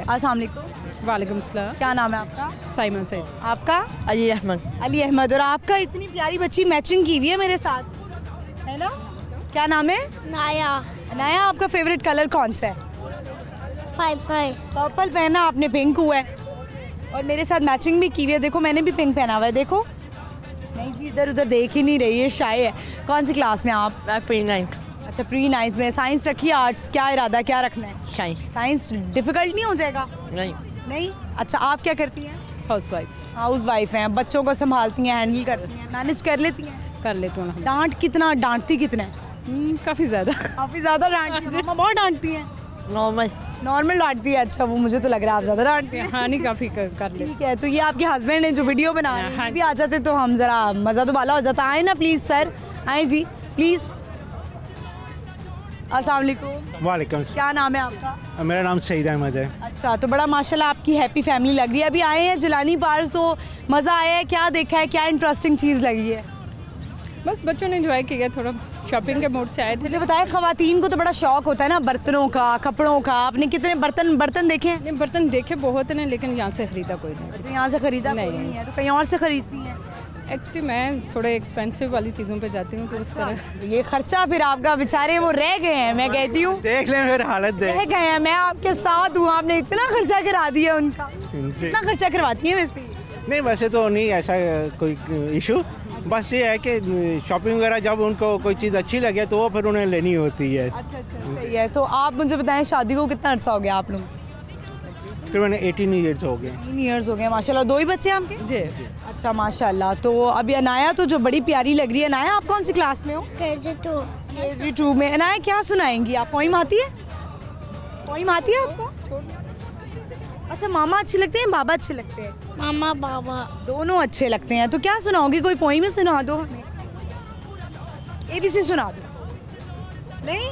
अस्सलाम वालेकुम सलाम। क्या नाम है आपका? साइमन सैद आपका? अली अहमद। अली अहमद और आपका इतनी प्यारी बच्ची मैचिंग की हुई है मेरे साथ। है ना? क्या नाम है? नाया। नया आपका फेवरेट कलर कौन सा है? पाई पाई पर्पल पहना आपने पिंक हुआ है। और मेरे साथ मैचिंग भी की हुई है। देखो मैंने भी पिंक पहना हुआ है देखो। नहीं जी इधर उधर देख ही नहीं रही है शाय है। कौन सी क्लास में आप? मैं फ्री नाइन्थ अच्छा प्री नाइन्थ में। साइंस रखी आर्ट्स क्या इरादा क्या रखना है? साइंस साइंस डिफ़िकल्ट नहीं हो जाएगा? नहीं। नहीं? अच्छा आप क्या करती हैं? हाउस वाइफ हाउस वाइफ हैं बच्चों को संभालती हैं हैंडल करती हैं मैनेज कर लेती हैं? कर लेती हूँ डांट कितना डांटती कितना? है काफ़ी ज़्यादा। काफ़ी ज़्यादा डांटती हैं। बहुत डांटती हैं। नॉर्मल नॉर्मल डांटती है। अच्छा वो मुझे तो लग रहा है आप ज़्यादा डांटती हैं। हाँ नहीं काफ़ी कर, कर ठीक है तो ये आपके हस्बैंड ने जो वीडियो बना रहे हैं हाँ भी आ जाते तो हम ज़रा मज़ा तो बाला हो जाता। आए ना प्लीज़ सर आए जी प्लीज़ अस्सलाम वालेकुम। वालेकुम क्या नाम है आपका? मेरा नाम सईद अहमद है। अच्छा तो बड़ा माशाल्लाह आपकी हैप्पी फैमिली लग रही है। अभी आए हैं जिलानी पार्क तो मज़ा आया है? क्या देखा है? क्या इंटरेस्टिंग चीज़ लगी है? बस बच्चों ने इंजॉय किया थोड़ा शॉपिंग के मूड से आए थे। मुझे बताया खातन को तो बड़ा शौक होता है ना बर्तनों का कपड़ों का। आपने कितने बर्तन बर्तन देखे हैं? बर्तन देखे बहुत ने लेकिन यहाँ से खरीदा कोई नहीं। अच्छा यहाँ से खरीदा। नहीं है तो कहीं और से खरीदती हैं? एक्चुअली मैं थोड़े एक्सपेंसिव वाली चीज़ों पे जाती हूँ तो इस तरह। ये खर्चा फिर आपका बेचारे वो रह गए हैं मैं कहती हूँ। देख लें फिर हालत देख। रह गए हैं मैं आपके साथ हूँ आपने इतना खर्चा करा दिया उनका। इतना खर्चा करवाती है वैसे। नहीं वैसे तो नहीं ऐसा कोई इशू बस ये है कि शॉपिंग वगैरह जब उनको कोई चीज़ अच्छी लगे तो वो फिर उन्हें लेनी होती है। अच्छा अच्छा सही है। तो आप मुझे बताएँ शादी को कितना अर्सा हो गया आप लोग तकरीबन एटीन ईयर्स हो गए। तीन ईयर्स हो गए माशाल्लाह। दो ही बच्चे हैं आपके? जी। अच्छा माशाल्लाह। तो अभी अनाया तो जो बड़ी प्यारी लग रही है अनाया आप कौन सी क्लास में हो? तो टू में। अनाया क्या सुनाएँगी? आप पोइम आती है? पोइम आती है आपको? अच्छा मामा अच्छे लगते हैं बाबा अच्छे लगते हैं? मामा बाबा। दोनों अच्छे लगते हैं। तो क्या सुनाओगी? कोई पोइम सुना दो हमें। ए बी सी सुना दो। नहीं?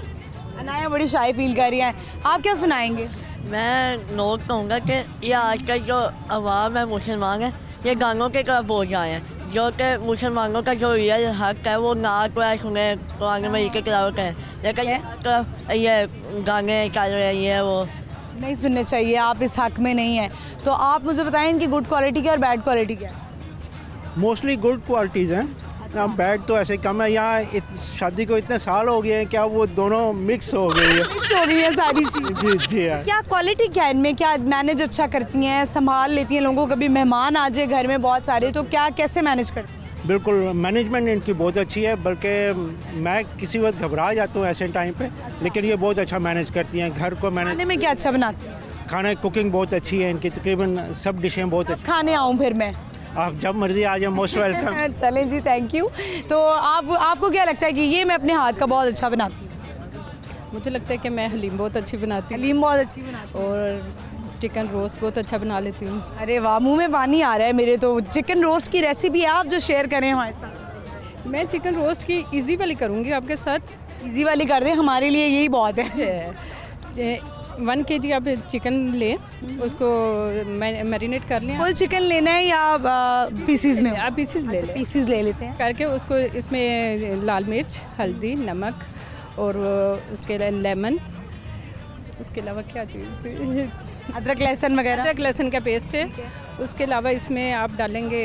अनाया बड़ी शाय फील कर रही है। आप क्या सुनाएँगे? मैं नोट कहूँगा कि ये आजकल जो अवाम है मुसलमान है ये गानों के तरफ़ हो जाए हैं? जो कि मुसलमानों का जो रियल हक है वो नाक वह सुने कुरान में के तलावत है। लेकिन ये? ये गाने चल रहे हैं ये वो? नहीं सुनने चाहिए आप इस हक में नहीं हैं। तो आप मुझे बताएँ इनकी गुड क्वालिटी क्या और बैड क्वालिटी क्या है? मोस्टली गुड क्वालिटीज़ हैं। अब बैड तो ऐसे कम है यहाँ शादी को इतने साल हो गए हैं क्या वो दोनों मिक्स हो गई है? मिक्स हो गई है सारी चीज़। जी जी हाँ। क्या क्वालिटी क्या इनमें? क्या मैनेज अच्छा करती हैं संभाल लेती हैं लोगों को? कभी मेहमान आ जाए घर में बहुत सारे तो क्या कैसे मैनेज करती हैं? बिल्कुल मैनेजमेंट इनकी बहुत अच्छी है बल्कि मैं किसी वक्त घबरा जाता हूँ ऐसे टाइम पे लेकिन ये बहुत अच्छा मैनेज करती हैं घर को मैनेज खाने में क्या अच्छा बनाती हैं? खाना कुकिंग बहुत अच्छी है इनकी तकरीबन सब डिशें बहुत अच्छी। खाने आऊँ फिर मैं। आप जब मर्ज़ी आ जाए मोस्ट वेलकम चलें जी थैंक यू तो आप आपको क्या लगता है कि ये मैं अपने हाथ का बहुत अच्छा बनाती हूँ? मुझे लगता है कि मैं हलीम बहुत अच्छी बनाती हूँ। हलीम बहुत अच्छी बनाती और चिकन रोस्ट बहुत अच्छा बना लेती हूँ। अरे वाह मुँह में पानी आ रहा है मेरे तो चिकन रोस्ट की रेसिपी है आप जो शेयर करें हमारे साथ। मैं चिकन रोस्ट की इजी वाली करूँगी आपके साथ। इजी वाली कर दें हमारे लिए यही बहुत है। वन के जी आप चिकन लें उसको मैरिनेट कर लें। फुल चिकन लेना है या पीसीज में? आप पीसीस ले लें। पीसीज ले लेते हैं। करके उसको इसमें लाल मिर्च हल्दी नमक और उसके लिए लेमन। उसके अलावा क्या चीज़ थी? अदरक लहसुन वगैरह? अदरक लहसुन का पेस्ट है। उसके अलावा इसमें आप डालेंगे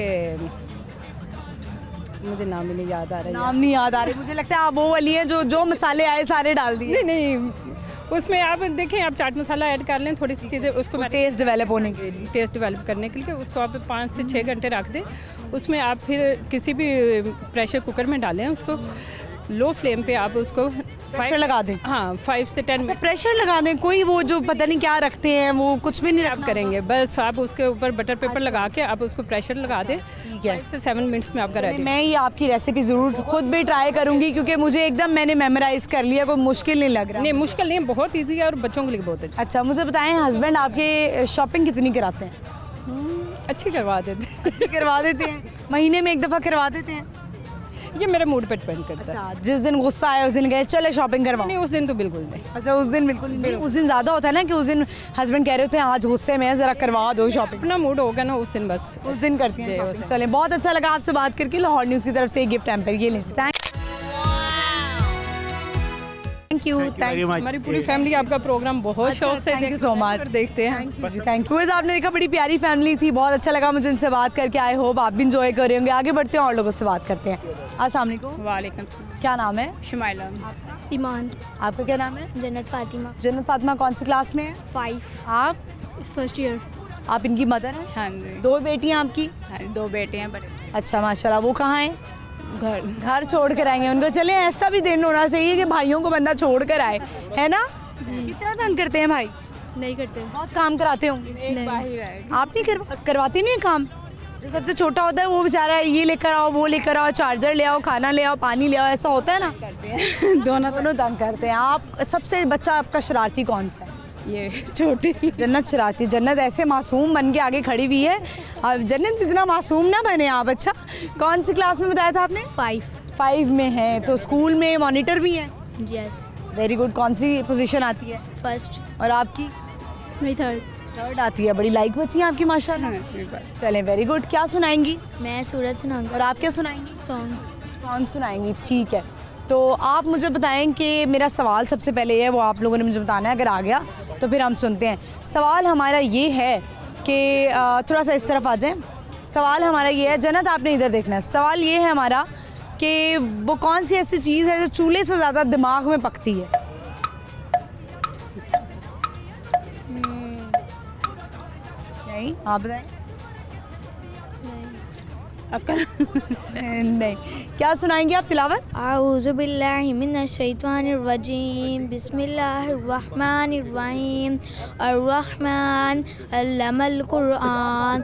मुझे नाम ही नहीं याद आ रहा है। नाम नहीं याद आ रहे मुझे लगता है आप वो वाली है जो जो मसाले आए सारे डाल दिए। नहीं नहीं उसमें आप देखें आप चाट मसाला ऐड कर लें थोड़ी सी चीज़ें उसको टेस्ट डेवलप होने के लिए। टेस्ट डेवलप करने के लिए उसको आप पाँच से छः घंटे रख दें। उसमें आप फिर किसी भी प्रेशर कुकर में डालें उसको। लो फ्लेम पे आप उसको प्रेशर लगा दें। हाँ फाइव से टेन अच्छा प्रेशर लगा दें कोई वो जो पता नहीं क्या रखते हैं वो कुछ भी नहीं आप करेंगे बस आप उसके ऊपर बटर पेपर लगा के आप उसको प्रेशर लगा दें। ठीक है। फाइव से सेवन मिनट्स में आपका रेडी मैं ये आपकी रेसिपी ज़रूर खुद भी ट्राई करूँगी क्योंकि मुझे एकदम मैंने मेमोराइज कर लिया कोई मुश्किल नहीं लग रहा। नहीं मुश्किल नहीं बहुत ईजी है और बच्चों के लिए बहुत अच्छा। अच्छा मुझे बताएँ हस्बैंड आपके शॉपिंग कितनी कराते हैं? हम्म, अच्छी करवा देते करवा देते हैं। महीने में एक दफ़ा करवा देते हैं। ये मेरे मूड पे डिपेंड करता है। अच्छा जिस दिन गुस्सा आया उस दिन गए चले शॉपिंग करवाओ. नहीं उस दिन तो बिल्कुल नहीं। अच्छा उस दिन बिल्कुल नहीं। उस दिन ज़्यादा होता है ना कि उस दिन हस्बैंड कह रहे होते हैं आज गुस्से में है ज़रा करवा दो शॉपिंग अपना मूड होगा ना उस दिन बस। उस दिन करती है। चलें बहुत अच्छा लगा आपसे बात करके। लाहौर न्यूज़ की तरफ़ से गिफ्ट गिफ्ट एम्पर ये लीजिए। Thank thank you. हमारी पूरी फैमिली आपका प्रोग्राम बहुत शौक से थैंक यू सो मच देखते हैं। थैंक यू आपने देखा बड़ी प्यारी फैमिली थी बहुत अच्छा लगा मुझे इनसे बात करके आई होप आप भी इंजॉय कर रहे होंगे। आगे बढ़ते हैं और लोगों से बात करते हैं। अस्सलाम वालेकुम। वालेकुम क्या नाम है? शुमाइला। ईमान आपका क्या नाम है? जन्नत फातिमा। जन्नत फातिमा कौन सी क्लास में है? फाइव आप? फ़र्स्ट ईयर आप इनकी मदर हैं? हाँ जी। दो बेटियाँ आपकी? हाँ दो बेटे हैं बड़े। अच्छा माशाल्लाह वो कहाँ हैं? घर घर छोड़ कर आएँगे। उनको चले ऐसा भी दिन होना चाहिए कि भाइयों को बंदा छोड़ कर आए। है ना? कितना तंग करते हैं भाई? नहीं करते। बहुत काम कराते होंगे। है। आप नहीं करवा करवाते नहीं हैं काम? जो सबसे छोटा होता है वो बेचारा ये लेकर आओ वो लेकर आओ चार्जर ले आओ खाना ले आओ पानी ले आओ ऐसा होता है ना? दोनों दोनों तंग करते हैं। आप सबसे बच्चा आपका शरारती कौन सा है? ये छोटे जन्नत शरारती जन्नत ऐसे मासूम बन के आगे खड़ी हुई है। अब जन्नत इतना मासूम ना बने आप अच्छा? कौन सी क्लास में बताया था आपने? फाइव फाइव में है तो स्कूल में मॉनिटर भी हैं? यस वेरी गुड कौन सी पोजीशन आती है? फ़र्स्ट और आपकी? मेरी थर्ड थर्ड आती है। बड़ी लाइक बची है आपकी माशाल्लाह। चलें वेरी गुड क्या सुनाएँगी? मैं सूरज सुनाऊँगी। और आप क्या सुनाएँगी? सॉन्ग सॉन्ग सुनाएँगी ठीक है। तो आप मुझे बताएँ कि मेरा सवाल सबसे पहले ये है वो आप लोगों ने मुझे बताना है अगर आ गया। तो फिर हम सुनते हैं। सवाल हमारा ये है कि थोड़ा सा इस तरफ़ आ जाए। सवाल हमारा ये है जन्नत आपने इधर देखना है। सवाल ये है हमारा कि वो कौन सी ऐसी चीज़ है जो चूल्हे से ज़्यादा दिमाग में पकती है? नहीं आप बताएँ। नहीं। क्या सुनाएँगे आप तिलावत? आउज़ुबिल्लाहिमिनश्शैतानिर्रजीम बिस्मिल्लाहिर्रहमानिर्रहीम। अर्रहमान अल्लमल कुरआन।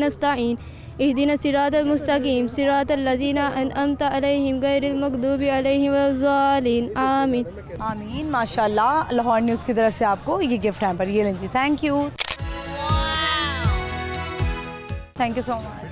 नस्तईन इहदिना सिरातल मुस्तकीम सिरातल लज़ीना अनअमता अलैहिम गैरिल मग़दूबि अलैहिम आमीन आमीन माशाल्लाह लाहौर न्यूज़ की तरफ़ से आपको ये गिफ्ट है पर ये लें जी thank you thank you so much